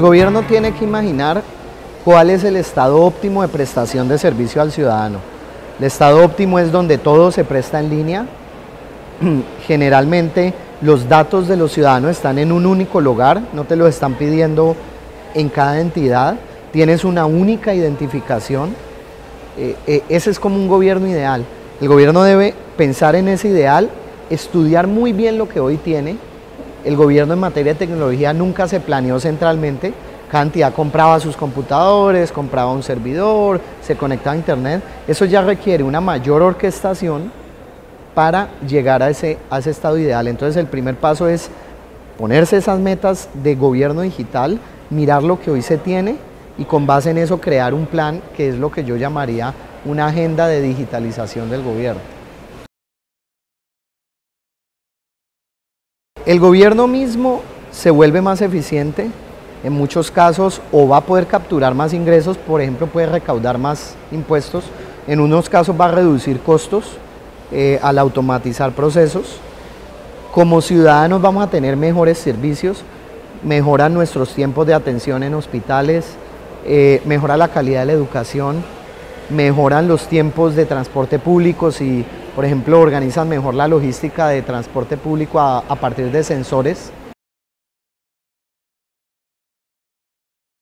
gobierno tiene que imaginar cuál es el estado óptimo de prestación de servicio al ciudadano. El estado óptimo es donde todo se presta en línea. Generalmente los datos de los ciudadanos están en un único lugar, no te los están pidiendo en cada entidad, tienes una única identificación. Eh, eh, ese es como un gobierno ideal. El gobierno debe pensar en ese ideal, estudiar muy bien lo que hoy tiene. El gobierno en materia de tecnología nunca se planeó centralmente. Cada entidad compraba sus computadores, compraba un servidor, se conectaba a internet. Eso ya requiere una mayor orquestación para llegar a ese, a ese estado ideal. Entonces el primer paso es ponerse esas metas de gobierno digital, mirar lo que hoy se tiene y con base en eso crear un plan que es lo que yo llamaría una agenda de digitalización del gobierno. El gobierno mismo se vuelve más eficiente en muchos casos o va a poder capturar más ingresos, por ejemplo puede recaudar más impuestos, en unos casos va a reducir costos, eh, al automatizar procesos. Como ciudadanos vamos a tener mejores servicios, mejoran nuestros tiempos de atención en hospitales, eh, mejora la calidad de la educación, mejoran los tiempos de transporte público si, por ejemplo, organizan mejor la logística de transporte público a, a partir de sensores